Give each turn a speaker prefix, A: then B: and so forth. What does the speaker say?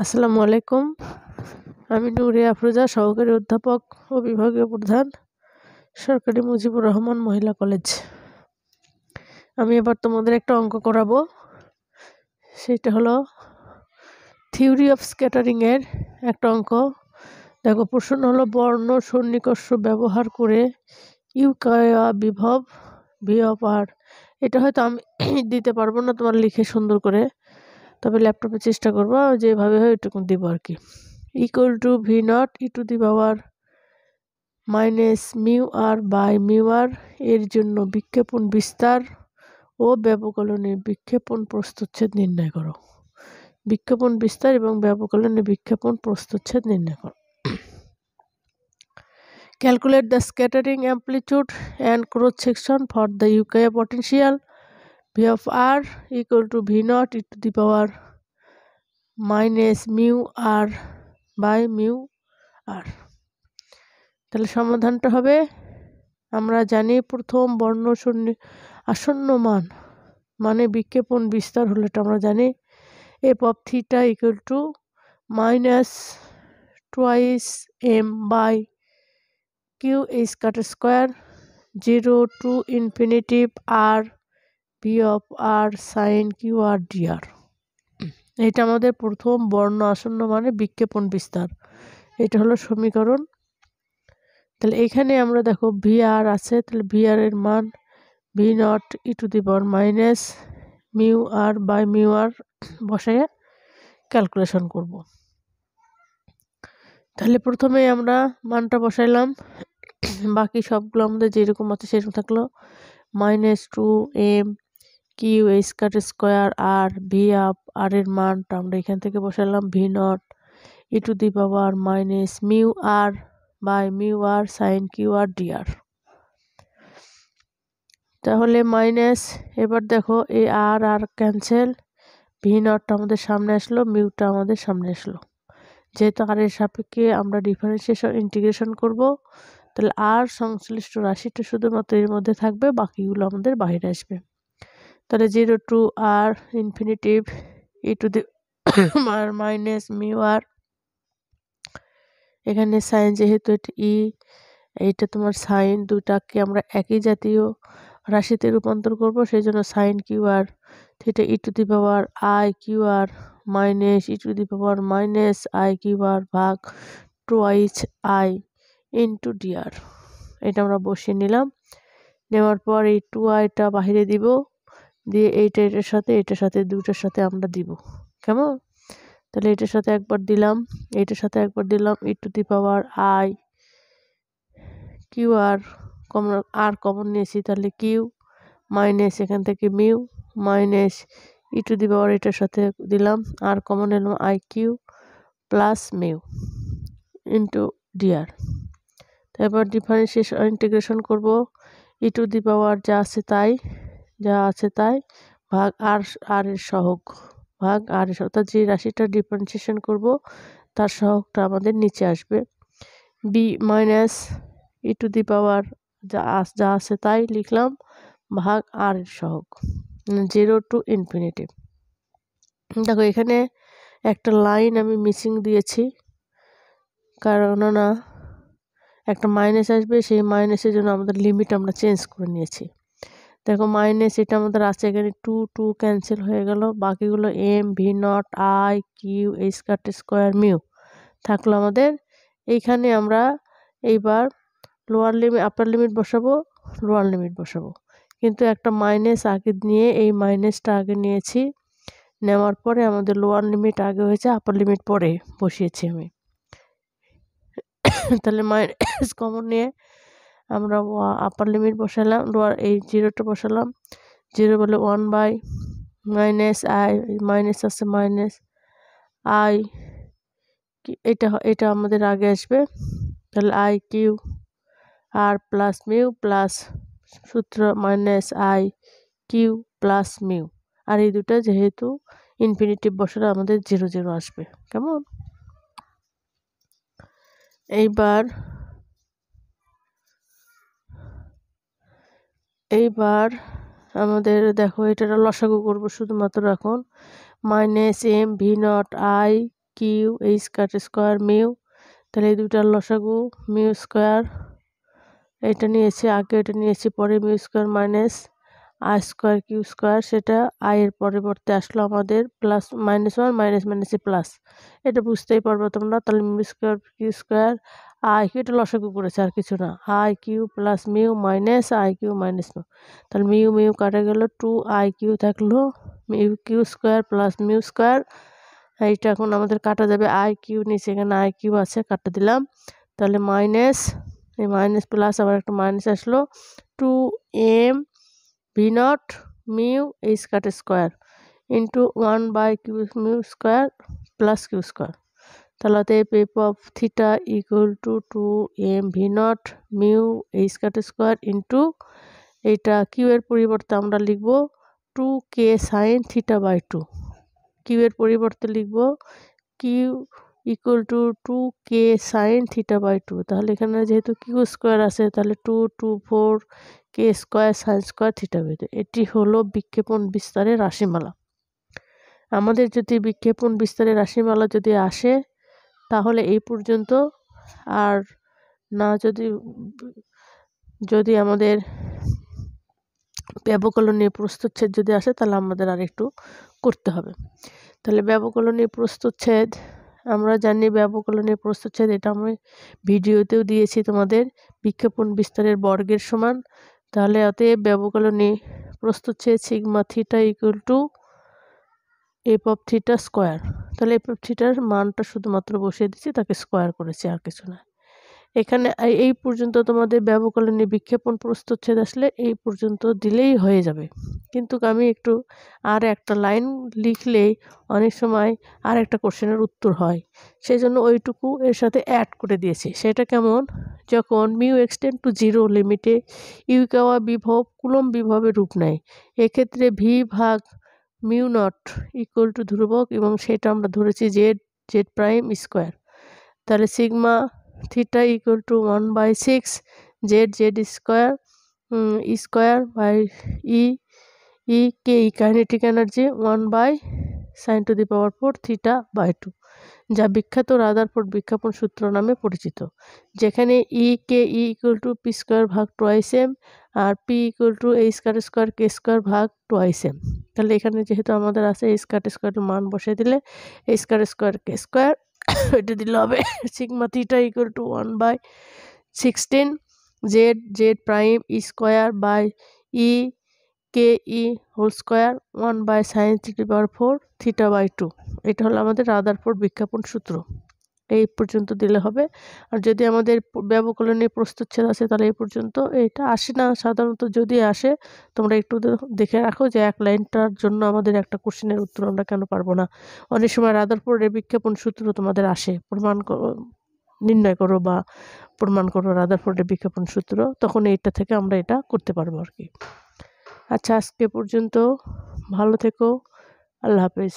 A: আসসালামু আলাইকুম। আমি নুরে আফরোজা, সহকারী অধ্যাপক ও বিভাগীয় প্রধান, সরকারি মুজিবুর রহমান মহিলা কলেজ। আমি এবার তোমাদের একটা অঙ্ক করাবো। সেটা হলো থিওরি অফ স্ক্যাটারিংয়ের একটা অঙ্ক। দেখো, প্রশ্ন হলো বর্ণ সন্নিকর্ষ ব্যবহার করে ইউকায়া বিভব ভি অফ আর এটা হয়তো আমি দিতে পারব না তোমার লিখে সুন্দর করে। তবে ল্যাপটপে চেষ্টা করব যেভাবে হয় ওইটুকু দিব আর কি। Equal to V naught E to the power minus mu R by mu R এর জন্য বিক্ষেপণ বিস্তার ও ব্যবকলনে বিক্ষেপণ প্রস্তুচ্ছেদ নির্ণয় করো। বিক্ষেপণ বিস্তার এবং ব্যবকলনে বিক্ষেপণ প্রস্তুচ্ছেদ নির্ণয় করো। Calculate the scattering amplitude and cross section for the Yukawa potential v of r equal to v naught e to the power minus mu R by mu R তাহলে সমাধানটা হবে, আমরা জানি প্রথম বর্ণ শূন্য আসন্ন মান মানে বিক্ষেপণ বিস্তার হলে এটা আমরা জানি। F of theta equal to minus twice M by Q H cut square zero to infinitive R P of R sine Q R DR এটা আমাদের প্রথম বর্ণ আসন্ন মানে বিক্ষেপণ বিস্তার। এটা হলো সমীকরণ। তাহলে এখানে আমরা দেখো ভি আর আছে, তাহলে ভি আর এর মান V naught E to the power minus mu R by mu R বসাইয়া ক্যালকুলেশন করব। তাহলে প্রথমে আমরা মানটা বসাইলাম। বাকি সবগুলো আমাদের যেরকম আছে সেরকম থাকল। Minus two M Q square square, R, V up, R এর মানটা আমরা এখান থেকে বসালাম V naught, E to the power minus mu R by mu R sine Q R D R. তাহলে মাইনাস, এবার দেখো এ আর আর ক্যান্সেল, ভি নটটা আমাদের সামনে আসলো মিউটা আমাদের সামনে আসলো। যেহেতু আর এর সাপেক্ষে আমরা ডিফারেন্সিয়েশন ইন্টিগ্রেশন করব, তাহলে আর সংশ্লিষ্ট রাশিটা শুধুমাত্র এর মধ্যে থাকবে, বাকিগুলো আমাদের বাইরে আসবে। তাহলে zero to R infinitive E to the R minus mu R এখানে সাইন যেহেতু এটা ই এইটা তোমার সাইন দুটাকে আমরা একই জাতীয় রাশিতে রূপান্তর করব সেই জন্য sine Q R theta E to the power I Q R minus E to the power minus I Q R ভাগ টোয়াইচ আই ইন্টু ডিআর এটা আমরা বসিয়ে নিলাম। নেওয়ার পর এই টু আইটা বাহিরে দিব। দিয়ে এইটা, এটার সাথে এটার সাথে, দুটার সাথে আমরা দিব। কেমন? তাহলে এটার সাথে একবার দিলাম এইটার সাথে একবার দিলাম e to the power i q R common R common নিয়েছি, তাহলে কিউ মাইনাস এখান থেকে mu minus e to the power এটার সাথে দিলাম আর কমন এলাম I Q plus mu into DR তারপর ডিফারেন্সিয়েশন ইন্টিগ্রেশন করব ই টু দি পাওয়ার যা আছে তাই। যা আছে তাই, ভাগ আর আর এর সহগ। ভাগ আর এর অর্থাৎ যে রাশিটা ডিফারেন্সিয়েশন করব, তার সহগটা আমাদের নিচে আসবে। B minus E to the power যা আস, যা আছে তাই লিখলাম, ভাগ আর এর সহগ। জিরো টু ইনফিনিটি দেখো, এখানে একটা লাইন আমি মিসিং দিয়েছি কারণ না একটা মাইনাস আসবে, সেই মাইনাসের জন্য আমাদের লিমিট আমরা চেঞ্জ করে নিয়েছি। দেখো মাইনাস এটা আমাদের আছে, এখানে টু টু ক্যান্সেল হয়ে গেল। বাকিগুলো M V naught I Q cut square mu থাকল আমাদের। এইখানে আমরা এইবার লোয়ার লিমিট আপার লিমিট বসাবো লোয়ার লিমিট বসাবো। কিন্তু একটা মাইনাস আগে নিয়ে, এই মাইনাসটা আগে নিয়েছি। নেওয়ার পরে আমাদের লোয়ার লিমিট আগে হয়েছে আপার লিমিট পরে বসিয়েছি আমি। তাহলে মাইনাস কমন নিয়ে আমরা আপার লিমিট বসালাম লোয়ার এই জিরোটা বসালাম জিরো বলে one by minus I minus আছে মাইনাস আই এটা এটা আমাদের আগে আসবে। তাহলে I Q R plus mu plus সূত্র minus I Q plus mu R এই দুটো যেহেতু ইনফিনিটিভ বসালে আমাদের জিরো জিরো আসবে। কেমন? এইবার এইবার আমাদের দেখো এটা লসাগু করব শুধুমাত্র এখন। Minus M V naught I Q এই স্কোয়ার স্কোয়ার মিউ তাহলে এই দুটার লসাগু মিউ স্কোয়ার এটা নিয়েছি, আগে এটা নিয়েছি, পরে mu square minus I square Q square সেটা আই এর পরিবর্তে আসলো আমাদের প্লাস মাইনাস ওয়ান মাইনাস মাইনাসে প্লাস এটা বুঝতেই পারব তোমরা। তাহলে mu square Q square I Q এটা লসাগু করেছে আর কিছু না। I Q plus mu minus I Q minus mu. তাহলে মিউ মিউ কাটা গেল টু আই কিউ থাকল mu Q square plus mu square. এইটা এখন আমাদের কাটা যাবে আই কিউ নিচে, এখানে আই কিউ আছে কাটা দিলাম। তাহলে মাইনাস, এই মাইনাস প্লাস আবার একটা মাইনাস আসলো। Two M V naught mu H cut square into one by Q mu square plus Q square. তাহলে F of theta equal to two M V naught mu H cut square into এইটা Q এর পরিবর্তে আমরা লিখব two K sine theta by two Q এর পরিবর্তে লিখব Q equal to two K sine theta by two তাহলে এখানে যেহেতু কিউ স্কোয়ার আছে, তাহলে two two four K square sine square theta by two এটি হলো বিক্ষেপণ বিস্তারের রাশিমালা। আমাদের যদি বিক্ষেপণ বিস্তারের রাশিমালা যদি আসে তাহলে এই পর্যন্ত। আর না যদি যদি আমাদের ব্যবকলনীয় প্রস্তুচ্ছেদ যদি আসে, তাহলে আমাদের আর একটু করতে হবে। তাহলে ব্যবকলনীয় প্রস্তুচ্ছেদ, আমরা জানি ব্যবকলনীয় প্রস্তুচ্ছেদ, এটা আমি ভিডিওতেও দিয়েছি তোমাদের বিক্ষেপণ বিস্তারের বর্গের সমান। তাহলে অতএব ব্যবকলনী প্রস্তুচ্ছেদ, sigma theta equal to F of theta square তাহলে এফ অফ থিটার মানটা শুধুমাত্র বসিয়ে দিচ্ছি, তাকে স্কোয়ার করেছি আর কিছু না। এখানে এই পর্যন্ত তোমাদের ব্যবকলনী বিক্ষেপণ প্রস্তুচ্ছেদ আসলে এই পর্যন্ত দিলেই হয়ে যাবে। কিন্তু আমি একটু আর একটা লাইন লিখলেই অনেক সময় আর একটা কোশ্চেনের উত্তর হয়। সেই জন্য ওইটুকু এর সাথে অ্যাড করে দিয়েছি। সেটা কেমন? যখন মিউ এক্সটেন্ড টু জিরো লিমিটে ইউকাওয়া বিভব কুলম বিভবের রূপ নেয়, এক্ষেত্রে ভি ভাগ মিউ নট ইকুয়াল টু ধ্রুবক এবং সেটা আমরা ধরেছি জেড জেড প্রাইম স্কোয়ার তাহলে sigma theta equal to one by six Z Z square square by E E K E kinetic energy one by sine to the power four theta by two যা বিখ্যাত Rutherford বিজ্ঞাপন সূত্র নামে পরিচিত, যেখানে E K E equal to P square ভাগ twice M R P equal to এই square square K square ভাগ টোয়াইস এম তাহলে এখানে যেহেতু আমাদের আছে এই স্কোয়ার স্কোয়ারের মান বসে দিলে এই স্কোয়ার স্কোয়ার কে স্কোয়ার এটা দিলে হবে sigma theta equal to one by sixteen Z Z prime E square by E K E whole square one by sine three power four theta by two এটা হলো আমাদের Rutherford বিজ্ঞাপন সূত্র। এই পর্যন্ত দিলে হবে। আর যদি আমাদের ব্যবকলনীয় প্রস্তুচ্ছেদ আছে তাহলে এই পর্যন্ত এটা আসে না। সাধারণত যদি আসে, তোমরা একটু দেখে রাখো যে এক লাইনটার জন্য আমাদের একটা কোশ্চেনের উত্তর আমরা কেন পারব না। অনেক সময় রাদারফোর্ডের বিজ্ঞাপন সূত্র তোমাদের আসে। প্রমাণ করো, নির্ণয় করো বা প্রমাণ করো রাদারফোর্ডের বিজ্ঞাপন সূত্র। তখন এইটা থেকে আমরা এটা করতে পারব আর কি। আচ্ছা আজকে পর্যন্ত ভালো থেকো। আল্লাহ হাফেজ।